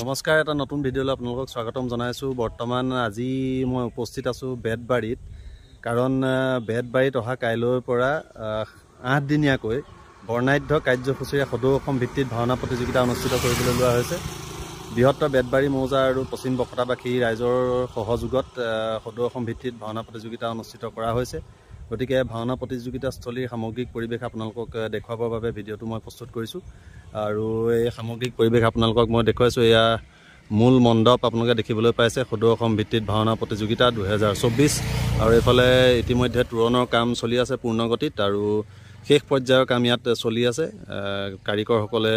নমস্কাৰ এটা নতুন ভিডিঅ'লৈ আপোনালোকক স্বাগতম জনাইছোঁ। বৰ্তমান আজি মই উপস্থিত আছোঁ বেতবাৰীত কাৰণ বেতবাৰীত অহা কাইলৈৰ পৰা আঠদিনীয়াকৈ বৰ্ণাঢ্য কাৰ্যসূচীৰে সদৌ অসম ভিত্তিত ভাওনা প্ৰতিযোগিতা অনুষ্ঠিত কৰিবলৈ লোৱা হৈছে। বৃহত্তৰ বেতবাৰী মৌজা আৰু পশ্চিম বকতাবাসী ৰাইজৰ সহযোগত সদৌ অসম ভিত্তিত ভাওনা প্ৰতিযোগিতা অনুষ্ঠিত কৰা হৈছে। গতিকে ভাওনা প্ৰতিযোগিতাস্থলীৰ সামগ্ৰিক পৰিৱেশ আপোনালোকক দেখুৱাবৰ বাবে ভিডিঅ'টো মই প্ৰস্তুত কৰিছোঁ। আৰু এই সামগ্ৰিক পৰিৱেশ আপোনালোকক মই দেখুৱাইছোঁ এয়া মূল মণ্ডপ আপোনালোকে দেখিবলৈ পাইছে সদৌ অসম ভিত্তিত ভাওনা প্ৰতিযোগিতা দুহেজাৰ চৌব্বিছ। আৰু এইফালে ইতিমধ্যে তোৰণৰ কাম চলি আছে পূৰ্ণগতিত আৰু শেষ পৰ্যায়ৰ কাম ইয়াত চলি আছে। কাৰিকৰসকলে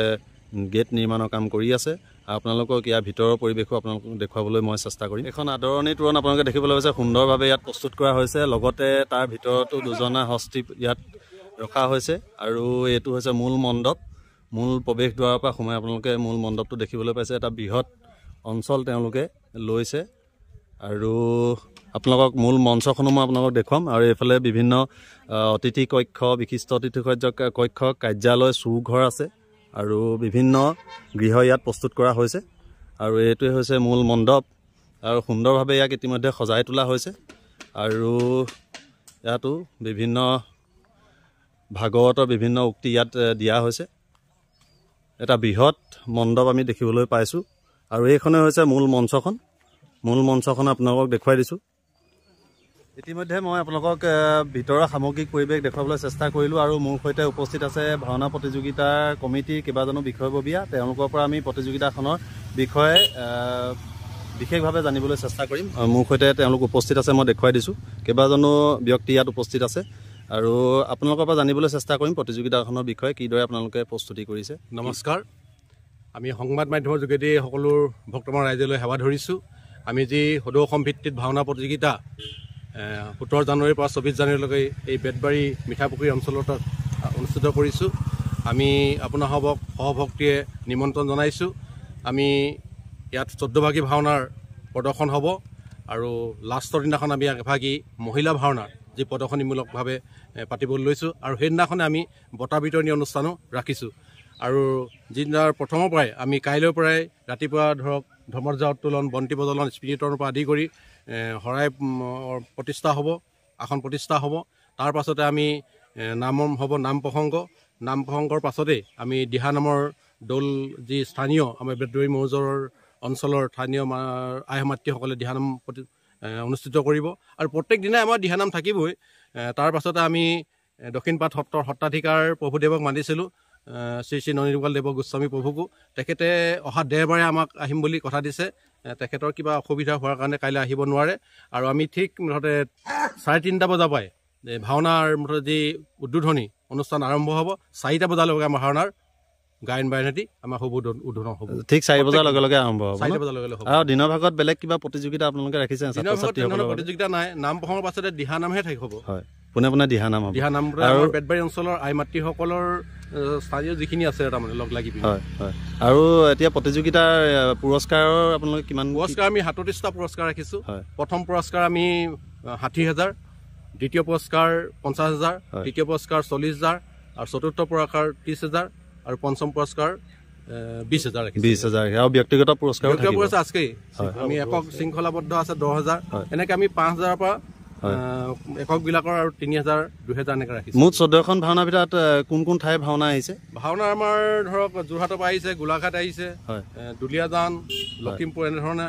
গেট নিৰ্মাণৰ কাম কৰি আছে। আপোনালোকক ইয়াৰ ভিতৰৰ পৰিৱেশো আপোনালোকক দেখুৱাবলৈ মই চেষ্টা কৰিম। এখন আদৰণি তোৰণ আপোনালোকে দেখিবলৈ পাইছে সুন্দৰভাৱে ইয়াত প্ৰস্তুত কৰা হৈছে। লগতে তাৰ ভিতৰতো দুজনা হস্তি ইয়াত ৰখা হৈছে। আৰু এইটো হৈছে মূল মণ্ডপ। মূল প্ৰৱেশ দুৱাৰৰ পৰা সোমাই আপোনালোকে মূল মণ্ডপটো দেখিবলৈ পাইছে। এটা বৃহৎ অঞ্চল তেওঁলোকে লৈছে। আৰু আপোনালোকক মূল মঞ্চখনো মই আপোনালোকক দেখুৱাম। আৰু এইফালে বিভিন্ন অতিথি কক্ষ বিশিষ্ট অতিথি কক্ষ কাৰ্যালয় চৌঘৰ আছে। আৰু বিভিন্ন গৃহ ইয়াত প্ৰস্তুত কৰা হৈছে। আৰু এইটোৱে হৈছে মূল মণ্ডপ। আৰু সুন্দৰভাৱে ইয়াক ইতিমধ্যে সজাই তোলা হৈছে। আৰু ইয়াতো বিভিন্ন ভাগৱতৰ বিভিন্ন উক্তি ইয়াত দিয়া হৈছে। এটা বৃহৎ মণ্ডপ আমি দেখিবলৈ পাইছোঁ। আৰু এইখনে হৈছে মূল মঞ্চখন। মূল মঞ্চখন আপোনালোকক দেখুৱাই দিছোঁ। ইতিমধ্যে মই আপোনালোকক ভিতৰৰ সামগ্ৰিক পৰিৱেশ দেখুৱাবলৈ চেষ্টা কৰিলোঁ আৰু মোৰ সৈতে উপস্থিত আছে ভাওনা প্ৰতিযোগিতাৰ কমিটিৰ কেইবাজনো বিষয়ববীয়া। তেওঁলোকৰ পৰা আমি প্ৰতিযোগিতাখনৰ বিষয়ে বিশেষভাৱে জানিবলৈ চেষ্টা কৰিম। মোৰ সৈতে তেওঁলোক উপস্থিত আছে মই দেখুৱাই দিছোঁ। কেইবাজনো ব্যক্তি ইয়াত উপস্থিত আছে। আৰু আপোনালোকৰ পৰা জানিবলৈ চেষ্টা কৰিম প্ৰতিযোগিতাখনৰ বিষয়ে কিদৰে আপোনালোকে প্ৰস্তুতি কৰিছে। নমস্কাৰ। আমি সংবাদ মাধ্যমৰ যোগেদি সকলো ভক্তমান ৰাইজলৈ সেৱা ধৰিছোঁ। আমি যি সদৌ অসম ভিত্তিত ভাওনা প্ৰতিযোগিতা সোতৰ জানুৱাৰীৰ পৰা চৌবিছ জানুৱাৰীলৈকে এই বেতবাৰী মিঠাপুখুৰী অঞ্চলত অনুষ্ঠিত কৰিছোঁ। আমি আপোনাৰ সবক সহভক্তিয়ে নিমন্ত্ৰণ জনাইছোঁ। আমি ইয়াত চৈধ্যভাগী ভাওনাৰ প্ৰদৰ্শন হ'ব আৰু লাষ্টৰ দিনাখন আমি এভাগী মহিলা ভাওনাৰ যি প্ৰদৰ্শনীমূলকভাৱে পাতিবলৈ লৈছোঁ। আৰু সেইদিনাখনে আমি বঁটা বিতৰণী অনুষ্ঠানো ৰাখিছোঁ। আৰু যিদিনাৰ প্ৰথমৰ পৰাই আমি কাইলৈৰ পৰাই ৰাতিপুৱা ধৰক ধৰ্মজা উত্তোলন বন্তি প্ৰজ্বলন স্পিৰিটৰ পৰা আদি কৰি শৰাই প্ৰতিষ্ঠা হ'ব আসন প্ৰতিষ্ঠা হ'ব। তাৰ পাছতে আমি এ, নামৰ হ'ব নাম প্ৰসংগ। নাম প্ৰসংগৰ পাছতেই আমি দিহা নামৰ দৌল যি স্থানীয় আমাৰ বেদৰী মৌজৰ অঞ্চলৰ স্থানীয় আই মাতৃসকলে দিহানাম প্ৰতি অনুষ্ঠিত কৰিব। আৰু প্ৰত্যেক দিনাই আমাৰ দিহানাম থাকিবই। তাৰ পাছতে আমি দক্ষিণপাট সত্ৰৰ সত্ৰাধিকাৰ প্ৰভুদেৱক মাতিছিলোঁ। শ্ৰী শ্ৰী ননীগোপাল দেৱ গোস্বামী প্ৰভুকো। তেখেতে অহা দেওবাৰে আমাক আহিম বুলি কথা দিছে। তেখেতৰ কিবা অসুবিধা হোৱাৰ কাৰণে কাইলৈ আহিব নোৱাৰে। আৰু আমি ঠিক মুঠতে চাৰে তিনিটা বজাৰ পৰাই ভাওনাৰ মুঠতে যি উদ্বোধনী অনুষ্ঠান আৰম্ভ হ'ব চাৰিটা বজালৈকে আমাৰ ভাওনাৰ গায়ন বায়নেতি আমাৰ শুভ উদ্বোধন হ'ব। ঠিক চাৰি বজাৰ লগে লগে আৰম্ভ হ'ব ন? চাৰিটা বজালৈকে হ'ব। আৰু দিনৰ ভাগত বেলেগ কিবা প্ৰতিযোগিতা আপোনালোকে ৰাখিছে দিনৰ ভাগত? প্ৰতিযোগিতা নাই। নাম প্ৰসংগৰ পাছতে দিহা নামহে থাকিব হ'ব। হয়। পোনে পোনে দিহা নাম হ'ব। দিহা নাম আৰু- বেতবাৰী অঞ্চলৰ আই মাতৃসকলৰ স্থানীয় যিখিনি আছে তাৰমানে লগ লাগি হয় হয়। আৰু এতিয়া প্ৰতিযোগিতাৰ পুৰস্কাৰৰ আপোনালোকে কিমান পুৰস্কাৰ আমি সাতত্ৰিছটা পুৰস্কাৰ ৰাখিছোঁ। প্ৰথম পুৰস্কাৰ আমি ষাঠি হাজাৰ দ্বিতীয় পুৰস্কাৰ পঞ্চাছ হাজাৰ। তৃতীয় পুৰস্কাৰ চল্লিছ হাজাৰ আৰু চতুৰ্থ পুৰস্কাৰ ত্ৰিছ হাজাৰ আৰু পঞ্চম পুৰস্কাৰ বিছ হাজাৰ বিছ হাজাৰ আৰু ব্যক্তিগত পুৰস্কাৰো ব্যক্তিগত পুৰস্কাৰ আছেই। হয়। আমি একক শৃংখলাবদ্ধ আছে দহ হাজাৰ। এনেকে আমি পাঁচ হাজাৰৰ পৰা এককবিলাকৰ আৰু তিনি হাজাৰ দুহেজাৰ এনেকে ৰাখিছোঁ। মুঠ চৈধ্যখন ভাওনাৰ ভিতৰত কোন কোন ঠাইৰ ভাওনা আহিছে? ভাওনা আমাৰ ধৰক যোৰহাটৰ পৰা আহিছে গোলাঘাট আহিছে দুলীয়াজান লখিমপুৰ এনেধৰণে।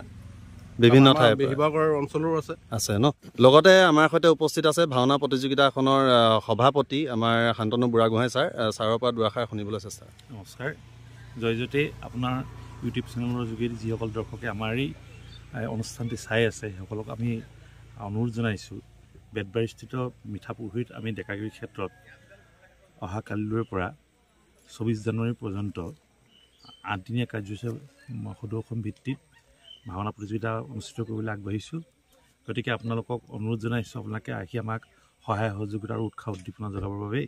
বিভিন্ন ঠাইৰ শিৱসাগৰ অঞ্চলৰো আছে। আছে ন? লগতে আমাৰ সৈতে উপস্থিত আছে ভাওনা প্ৰতিযোগিতাখনৰ সভাপতি আমাৰ শান্তনু বুঢ়াগোহাঁই ছাৰ ছাৰৰ পৰা দুআষাৰ শুনিবলৈ চেষ্টা। নমস্কাৰ। জয়জ্যোতি আপোনাৰ ইউটিউব চেনেলৰ যোগেদি যিসকল দৰ্শকে আমাৰ এই অনুষ্ঠানটি চাই আছে সেইসকলক আমি অনুৰোধ জনাইছোঁ বেতবাৰীস্থিত মিঠাপুখুৰীত আমি ডেকাগিৰি ক্ষেত্ৰত অহা কালিলৈৰ পৰা চৌবিছ জানুৱাৰী পৰ্যন্ত আঠদিনীয়া কাৰ্যসূচী সদৌ অসম ভিত্তিত ভাওনা প্ৰতিযোগিতা অনুষ্ঠিত কৰিবলৈ আগবাঢ়িছোঁ। গতিকে আপোনালোকক অনুৰোধ জনাইছোঁ আপোনালোকে আহি আমাক সহায় সহযোগিতা আৰু উৎসাহ উদ্দীপনা জনাবৰ বাবে।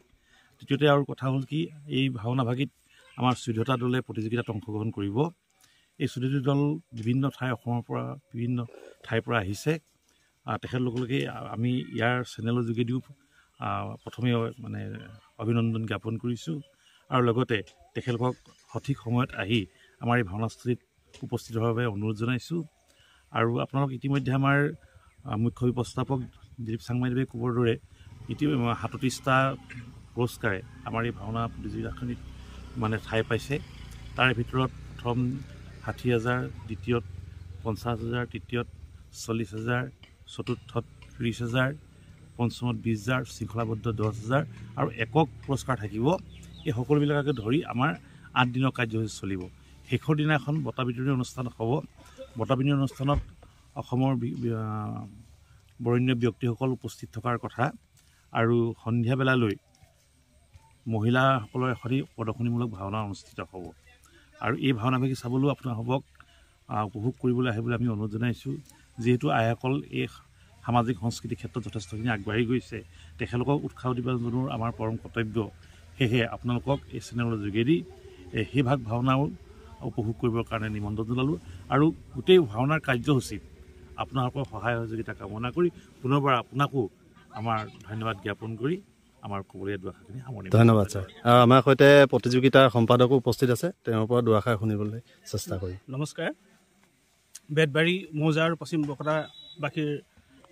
দ্বিতীয়তে আৰু কথা হ'ল কি এই ভাওনা ভাগিত আমাৰ চৈধ্যটা দলে প্ৰতিযোগিতাত অংশগ্ৰহণ কৰিব। এই চৈধ্যটা দল বিভিন্ন ঠাই অসমৰ পৰা বিভিন্ন ঠাইৰ পৰা আহিছে। আহ, তেখেতলোকলৈকে আমি ইয়াৰ চেনেলৰ যোগেদিও প্ৰথমে মানে অভিনন্দন জ্ঞাপন কৰিছোঁ। আৰু লগতে তেখেতলোকক সঠিক সময়ত আহি আমাৰ এই ভাওনাস্থলীত উপস্থিত হোৱাৰ বাবে অনুৰোধ জনাইছোঁ। আৰু আপোনালোক ইতিমধ্যে আমাৰ মুখ্য ব্যৱস্থাপক দিলীপ চাংমাইদেৱে ক'বৰ দৰে ইতি সাতত্ৰিছটা পুৰস্কাৰে আমাৰ এই ভাওনা প্ৰতিযোগিতাখনিত মানে ঠাই পাইছে। তাৰে ভিতৰত প্ৰথম ষাঠি হাজাৰ দ্বিতীয়ত পঞ্চাছ হাজাৰ তৃতীয়ত চল্লিছ হাজাৰ চতুৰ্থত ত্ৰিছ হাজাৰ পঞ্চমত বিছ হাজাৰ শৃংখলাবদ্ধ দহ হাজাৰ আৰু একক পুৰস্কাৰ থাকিব। এই সকলোবিলাককে ধৰি আমাৰ আঠ দিনৰ কাৰ্যসূচী চলিব। শেষৰ দিনাখন বঁটা বিতৰণী অনুষ্ঠান হ'ব। বঁটা বিতৰণী অনুষ্ঠানত অসমৰ বৰেণ্য ব্যক্তিসকল উপস্থিত থকাৰ কথা আৰু সন্ধিয়া বেলালৈ মহিলাসকলৰ এখনি প্ৰদৰ্শনীমূলক ভাওনা অনুষ্ঠিত হ'ব। আৰু এই ভাওনাভাগি চাবলৈও আপোনালোকক উপভোগ কৰিবলৈ আহিবলৈ আমি অনুৰোধ জনাইছোঁ। যিহেতু আইসকল এই সামাজিক সংস্কৃতিৰ ক্ষেত্ৰত যথেষ্টখিনি আগবাঢ়ি গৈছে তেখেতলোকক উৎসাহ দিবলৈ আমাৰ পৰম কৰ্তব্য। সেয়েহে আপোনালোকক এই চেনেলৰ যোগেদি এই সেই ভাগ ভাওনাও উপভোগ কৰিবৰ কাৰণে নিমন্ত্ৰণ জনালোঁ। আৰু গোটেই ভাওনাৰ কাৰ্যসূচীত আপোনালোকৰ সহায় সহযোগিতা কামনা কৰি পুনৰবাৰ আপোনাকো আমাৰ ধন্যবাদ জ্ঞাপন কৰি আমাৰ ক'বলগীয়া দুআষাৰখিনি সামৰণি। ধন্যবাদ ছাৰ। আৰু আমাৰ সৈতে প্ৰতিযোগিতাৰ সম্পাদকো উপস্থিত আছে। তেওঁৰ পৰা দুআষাৰ শুনিবলৈ চেষ্টা কৰিম। নমস্কাৰ। বেতবাৰী মৌজাৰ পশ্চিম বকতাবাসীৰ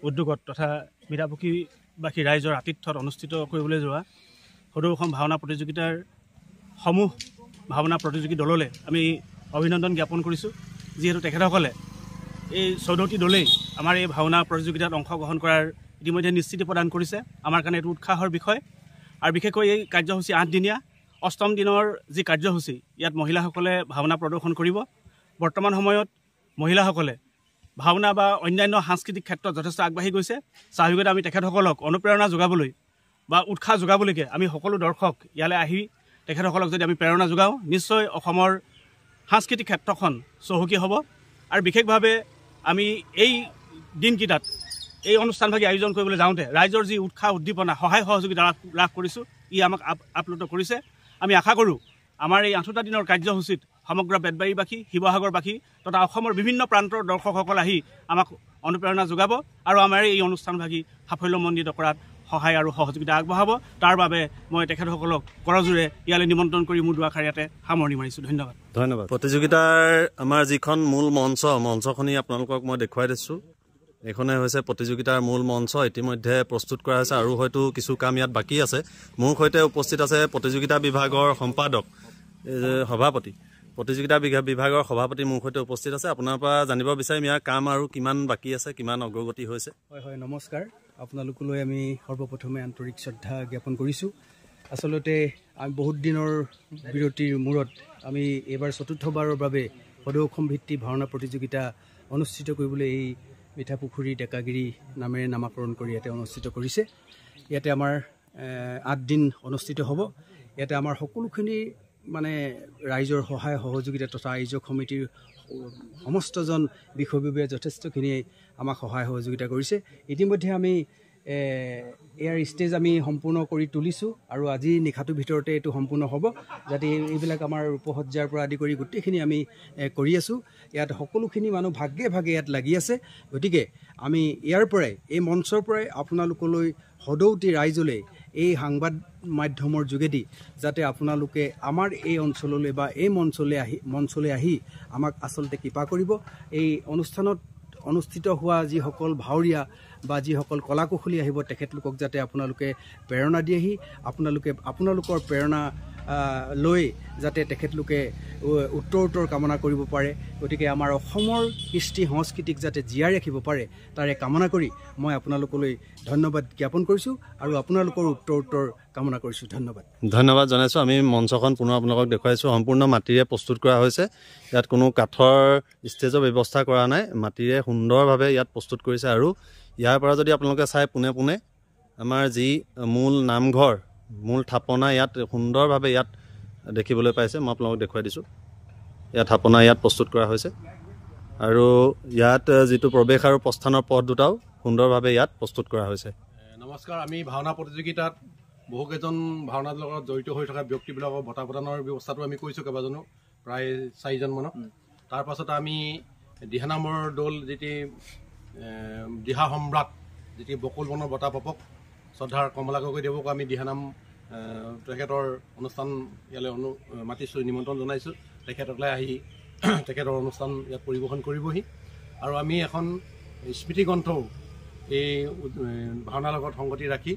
উদ্যোগত তথা মীৰাপুখীবাসী ৰাইজৰ আতিথ্যত অনুষ্ঠিত কৰিবলৈ যোৱা সদৌ অসম ভাওনা প্ৰতিযোগিতাৰ সমূহ ভাওনা প্ৰতিযোগী দললৈ আমি অভিনন্দন জ্ঞাপন কৰিছোঁ। যিহেতু তেখেতসকলে এই চৌধটি দলেই আমাৰ এই ভাওনা প্ৰতিযোগিতাত অংশগ্ৰহণ কৰাৰ ইতিমধ্যে নিশ্চিতি প্ৰদান কৰিছে। আমাৰ কাৰণে এইটো উৎসাহৰ বিষয়। আৰু বিশেষকৈ এই কাৰ্যসূচী আঠদিনীয়া অষ্টম দিনৰ যি কাৰ্যসূচী ইয়াত মহিলাসকলে ভাওনা প্ৰদৰ্শন কৰিব। বৰ্তমান সময়ত মহিলাসকলে ভাওনা বা অন্যান্য সাংস্কৃতিক ক্ষেত্ৰত যথেষ্ট আগবাঢ়ি গৈছে। স্বাভাৱিকতে আমি তেখেতসকলক অনুপ্ৰেৰণা যোগাবলৈ বা উৎসাহ যোগাবলৈকে আমি সকলো দৰ্শক ইয়ালৈ আহি তেখেতসকলক যদি আমি প্ৰেৰণা যোগাওঁ নিশ্চয় অসমৰ সাংস্কৃতিক ক্ষেত্ৰখন চহকী হ'ব। আৰু বিশেষভাৱে আমি এই দিনকেইটাত এই অনুষ্ঠানভাগি আয়োজন কৰিবলৈ যাওঁতে ৰাইজৰ যি উৎসাহ উদ্দীপনা সহায় সহযোগিতা লাভ লাভ কৰিছোঁ ই আমাক আপ আপ্লুত কৰিছে। আমি আশা কৰোঁ আমাৰ এই আঠোটা দিনৰ কাৰ্যসূচীত সমগ্ৰ বেতবাৰীবাসী শিৱসাগৰবাসী তথা অসমৰ বিভিন্ন প্ৰান্তৰ দৰ্শকসকল আহি আমাক অনুপ্ৰেৰণা যোগাব আৰু আমাৰ এই অনুষ্ঠানভাগি সাফল্যমণ্ডিত কৰাত সহায় আৰু সহযোগিতা আগবঢ়াব। তাৰ বাবে মই তেখেতসকলক কৰজোৰে ইয়ালৈ নিমন্ত্ৰণ কৰি মোৰ দুআষাৰ ইয়াতে সামৰণি মাৰিছোঁ। ধন্যবাদ। ধন্যবাদ। প্ৰতিযোগিতাৰ আমাৰ যিখন মূল মঞ্চ মঞ্চখনি আপোনালোকক মই দেখুৱাই দিছোঁ। এইখনে হৈছে প্ৰতিযোগিতাৰ মূল মঞ্চ। ইতিমধ্যে প্ৰস্তুত কৰা হৈছে আৰু হয়তো কিছু কাম ইয়াত বাকী আছে। মোৰ সৈতে উপস্থিত আছে প্ৰতিযোগিতা বিভাগৰ সম্পাদক এই যে সভাপতি। প্ৰতিযোগিতা বিভাগৰ সভাপতি মোৰ সৈতে উপস্থিত আছে। আপোনাৰ পৰা জানিব বিচাৰিম ইয়াৰ কাম আৰু কিমান বাকী আছে কিমান অগ্ৰগতি হৈছে। হয় হয় নমস্কাৰ। আপোনালোকলৈ আমি সৰ্বপ্ৰথমে আন্তৰিক শ্ৰদ্ধা জ্ঞাপন কৰিছোঁ। আচলতে আমি বহুত দিনৰ বিৰতিৰ মূৰত আমি এইবাৰ চতুৰ্থবাৰৰ বাবে সদৌ অসম ভিত্তিক ভাওনা প্ৰতিযোগিতা অনুষ্ঠিত কৰিবলৈ এই মিঠাপুখুৰী ডেকাগিৰি নামেৰে নামাকৰণ কৰি ইয়াতে অনুষ্ঠিত কৰিছে। ইয়াতে আমাৰ এ, আঠ দিন অনুষ্ঠিত হ'ব। ইয়াতে আমাৰ সকলোখিনি মানে ৰাইজৰ সহায় সহযোগিতা তথা আয়োজক সমিতিৰ সমস্তজন বিষয়ববীয়া যথেষ্টখিনি আমাক সহায় সহযোগিতা কৰিছে। ইতিমধ্যে আমি ইয়াৰ ষ্টেজ আমি সম্পূৰ্ণ কৰি তুলিছোঁ আৰু আজি নিশাটোৰ ভিতৰতে এইটো সম্পূৰ্ণ হ'ব যাতে এই- এইবিলাক আমাৰ ৰূপসজ্জাৰ পৰা আদি কৰি গোটেইখিনি আমি কৰি আছোঁ। ইয়াত সকলোখিনি মানুহ ভাগে ভাগে ইয়াত লাগি আছে। গতিকে আমি ইয়াৰ পৰাই এই মঞ্চৰ পৰাই আপোনালোকলৈ সদৌতি ৰাইজলৈ এই সাংবাদ মাধ্যমৰ যোগেদি যাতে আপোনালোকে আমাৰ এই অঞ্চললৈ বা এই মঞ্চলৈ আহি মঞ্চলৈ আহি আমাক আচলতে কৃপা কৰিব। এই অনুষ্ঠানত অনুষ্ঠিত হোৱা যিসকল ভাৱৰীয়া বা যিসকল কলা কুশলী আহিব তেখেতলোকক যাতে আপোনালোকে প্ৰেৰণা দিয়েহি। আপোনালোকে আপোনালোকৰ প্ৰেৰণা লৈ যাতে তেখেতলোকে উ- উত্তৰোত্তৰ কামনা কৰিব পাৰে। গতিকে আমাৰ অসমৰ কৃষ্টি সংস্কৃতিক যাতে জীয়াই ৰাখিব পাৰে তাৰে কামনা কৰি মই আপোনালোকলৈ ধন্যবাদ জ্ঞাপন কৰিছোঁ আৰু আপোনালোকৰ উত্তৰোত্তৰ কামনা কৰিছোঁ। ধন্যবাদ। ধন্যবাদ জনাইছোঁ। আমি মঞ্চখন পুনৰ আপোনালোকক দেখুৱাইছোঁ। সম্পূৰ্ণ মাটিৰে প্ৰস্তুত কৰা হৈছে। ইয়াত কোনো কাঠৰ ষ্টেজৰ ব্যৱস্থা কৰা নাই। মাটিৰে সুন্দৰভাৱে ইয়াত প্ৰস্তুত কৰিছে আৰু ইয়াৰ পৰা যদি আপোনালোকে চাই পোনে পোনে আমাৰ যি মূল নামঘৰ মূল থাপনা ইয়াত সুন্দৰভাৱে ইয়াত দেখিবলৈ পাইছে মই আপোনালোকক দেখুৱাই দিছোঁ। ইয়াত থাপনা ইয়াত প্ৰস্তুত কৰা হৈছে। আৰু ইয়াত যিটো প্ৰৱেশ আৰু প্ৰস্থানৰ পথ দুটাও সুন্দৰভাৱে ইয়াত প্ৰস্তুত কৰা হৈছে। নমস্কাৰ আমি ভাওনা প্ৰতিযোগিতাত বহুকেইজন ভাওনাৰ লগত জড়িত হৈ থকা ব্যক্তিবিলাকৰ বঁটা প্ৰদানৰ ব্যৱস্থাটো আমি কৰিছোঁ কেইবাজনো প্ৰায় চাৰিজনমানক তাৰ পাছত আমি দিহানামৰ দল যিটি দিহা সম্ৰাট যিটি বকুল বনৰ বঁটা প্ৰাপক শ্ৰদ্ধাৰ কমলা গগৈদেৱক আমি দিহানাম তেখেতৰ অনুষ্ঠান ইয়ালৈ অনু মাতিছোঁ নিমন্ত্ৰণ জনাইছোঁ। তেখেতকলৈ আহি তেখেতৰ অনুষ্ঠান ইয়াত পৰিৱেশন কৰিবহি। আৰু আমি এখন স্মৃতি গ্ৰন্থও এই ভাওনাৰ লগত সংগতি ৰাখি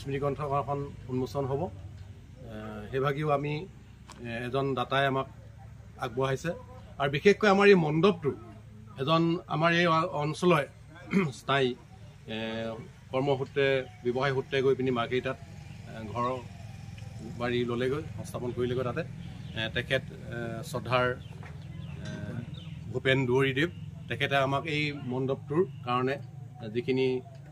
স্মৃতি গ্ৰন্থ এখন উন্মোচন হ'ব। সেইভাগেও আমি এজন দাতাই আমাক আগবঢ়াইছে। আৰু বিশেষকৈ আমাৰ এই মণ্ডপটো এজন আমাৰ এই অঞ্চলৰ স্থায়ী কৰ্মসূত্ৰে ব্যৱসায় সূত্ৰে গৈ পিনি মাৰ্কেটাত ঘৰৰ বাৰী ল'লেগৈ সংস্থাপন কৰিলেগৈ তাতে। তেখেত শ্ৰদ্ধাৰ ভূপেন দুৱৰীদেৱ তেখেতে আমাক এই মণ্ডপটোৰ কাৰণে যিখিনি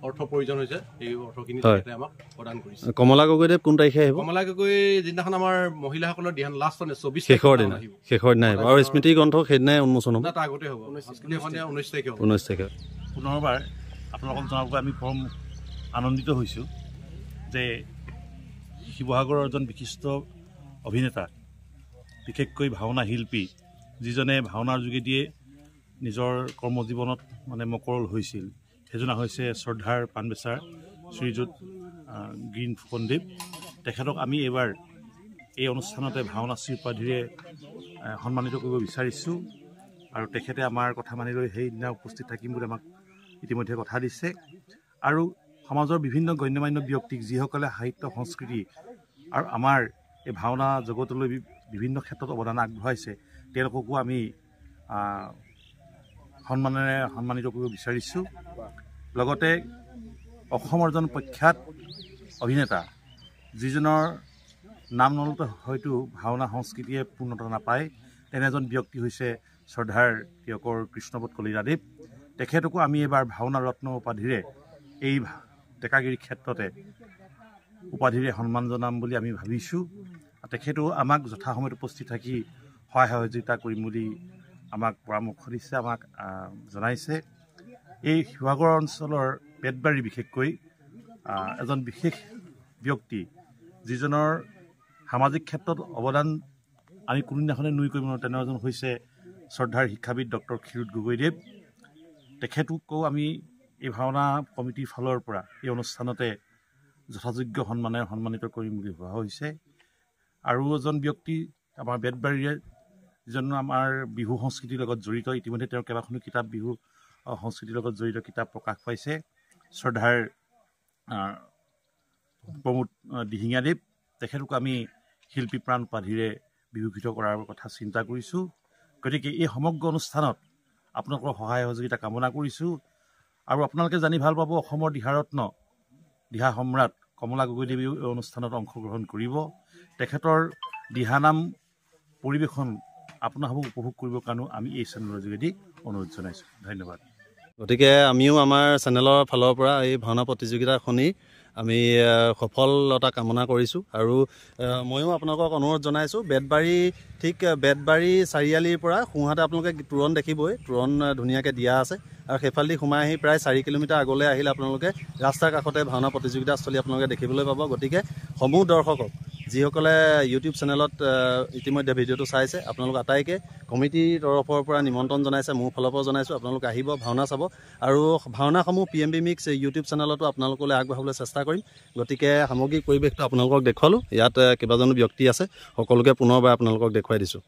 অৰ্থ প্ৰয়োজন হৈছে সেই অৰ্থখিনি। তেখেতে আমাক প্ৰদান কৰিছে। কমলা গগৈদেৱ কোন তাৰিখে আহিব? কমলা গগৈ যিদিনাখন আমাৰ মহিলাসকলৰ দিহান লাষ্ট চৌবিছ শেষৰ দিনা। শেষৰ দিনা আহিব। আৰু স্মৃতি গ্ৰন্থ সেইদিনাই উন্মোচন হ'ব। তাৰ আগতে হ'ব। ঊনৈছ তাৰিখে হ'ব। ঊনৈছ তাৰিখে। পুনৰবাৰ আপোনালোকক জনাবলৈ আমি পৰম আনন্দিত হৈছোঁ যে শিৱসাগৰৰ এজন বিশিষ্ট অভিনেতা বিশেষকৈ ভাওনা শিল্পী যিজনে ভাওনাৰ যোগেদিয়ে নিজৰ কৰ্মজীৱনত মানে মকৰল হৈছিল। সেইজনা হৈছে শ্ৰদ্ধাৰ পাণবেচাৰ শ্ৰীযুত গ্ৰীণ ফুকনদেৱ তেখেতক আমি এইবাৰ এই অনুষ্ঠানতে ভাওনা শ্ৰী উপাধিৰে সন্মানিত কৰিব বিচাৰিছোঁ আৰু তেখেতে আমাৰ কথা মানি লৈ সেইদিনা উপস্থিত থাকিম বুলি আমাক ইতিমধ্যে কথা দিছে। আৰু সমাজৰ বিভিন্ন গণ্যমান্য ব্যক্তিক যিসকলে সাহিত্য সংস্কৃতি আৰু আমাৰ এই ভাওনা জগতলৈ বিভিন্ন ক্ষেত্ৰত অৱদান আগবঢ়াইছে তেওঁলোককো আমি সন্মানেৰে সন্মানিত কৰিব বিচাৰিছোঁ। লগতে অসমৰ এজন প্ৰখ্যাত অভিনেতা যিজনৰ নাম নলতে হয়তো ভাওনা সংস্কৃতিয়ে পূৰ্ণতা নাপায় তেনে এজন ব্যক্তি হৈছে শ্ৰদ্ধাৰ প্ৰিয়কৰ কৃষ্ণপদ কলিতাদেৱ। তেখেতকো আমি এইবাৰ ভাওনা ৰত্ন উপাধিৰে এই ডেকাগিৰি ক্ষেত্ৰতে উপাধিৰে সন্মান জনাম বুলি আমি ভাবিছোঁ। তেখেতেও আমাক যথাসময়ত উপস্থিত থাকি সহায় সহযোগিতা কৰিম বুলি আমাক পৰামৰ্শ দিছে আমাক জনাইছে। এই শিৱসাগৰ অঞ্চলৰ পেটবাৰী বিশেষকৈ এজন বিশেষ ব্যক্তি যিজনৰ সামাজিক ক্ষেত্ৰত অৱদান আমি কোনোদিনাখনে নুই কৰিব নোৱাৰোঁ তেনে এজন হৈছে শ্ৰদ্ধাৰ শিক্ষাবিদ ডক্টৰ ক্ষীৰোদ গগৈদেৱ। তেখেতকো আমি এই ভাওনা কমিটিৰ ফালৰ পৰা এই অনুষ্ঠানতে যথাযোগ্য সন্মানেৰে সন্মানিত কৰিম বুলি ভবা হৈছে। আৰু এজন ব্যক্তি আমাৰ বেতবাৰীৰে যিজন আমাৰ বিহু সংস্কৃতিৰ লগত জড়িত ইতিমধ্যে তেওঁৰ কেইবাখনো কিতাপ বিহু সংস্কৃতিৰ লগত জড়িত কিতাপ প্ৰকাশ পাইছে। শ্ৰদ্ধাৰ প্ৰমোদ আহ, দিহিঙীয়াদেৱ তেখেতকো আমি শিল্পী প্ৰাণ উপাধিৰে বিভূষিত কৰাৰ কথা চিন্তা কৰিছোঁ। গতিকে এই সমগ্ৰ অনুষ্ঠানত আপোনালোকৰ সহায় সহযোগিতা কামনা কৰিছোঁ। আৰু আপোনালোকে জানি ভাল পাব অসমৰ দিহাৰত্ন দিহা সম্ৰাট কমলা গগৈদেৱেও এই অনুষ্ঠানত অংশগ্ৰহণ কৰিব। তেখেতৰ দিহানাম পৰিৱেশন আপোনালোকক উপভোগ কৰিবৰ কাৰণেও আমি এই চেনেলৰ যোগেদি অনুৰোধ জনাইছোঁ। ধন্যবাদ। গতিকে আমিও আমাৰ চেনেলৰ ফালৰ পৰা এই ভাওনা প্ৰতিযোগিতাখনি আমি সফলতা কামনা কৰিছোঁ আৰু ময়ো আপোনালোকক অনুৰোধ জনাইছোঁ বেতবাৰী ঠিক বেতবাৰী চাৰিআলিৰ পৰা সোঁহাতে আপোনালোকে তোৰণ দেখিবই তোৰণ ধুনীয়াকৈ দিয়া আছে আৰু সেইফালেদি সোমাই আহি প্ৰায় চাৰি কিলোমিটাৰ আগলৈ আহিলে আপোনালোকে ৰাস্তাৰ কাষতে ভাওনা প্ৰতিযোগিতাস্থলী আপোনালোকে দেখিবলৈ পাব। গতিকে সমূহ দৰ্শকক যিসকলে ইউটিউব চেনেলত ইতিমধ্যে ভিডিঅ'টো চাইছে আপোনালোক আটাইকে কমিটিৰ তৰফৰ পৰা নিমন্ত্ৰণ জনাইছে মোৰ ফালৰ পৰাও জনাইছোঁ আপোনালোক আহিব ভাওনা চাব। আৰু ভাওনাসমূহ P M B mix YouTube চেনেলতো আপোনালোকলৈ আগবঢ়াবলৈ চেষ্টা কৰিম। গতিকে সামগ্ৰিক পৰিৱেশটো আপোনালোকক দেখুৱালোঁ। ইয়াত কেইবাজনো ব্যক্তি আছে সকলোকে পুনৰবাৰ আপোনালোকক দেখুৱাই দিছোঁ।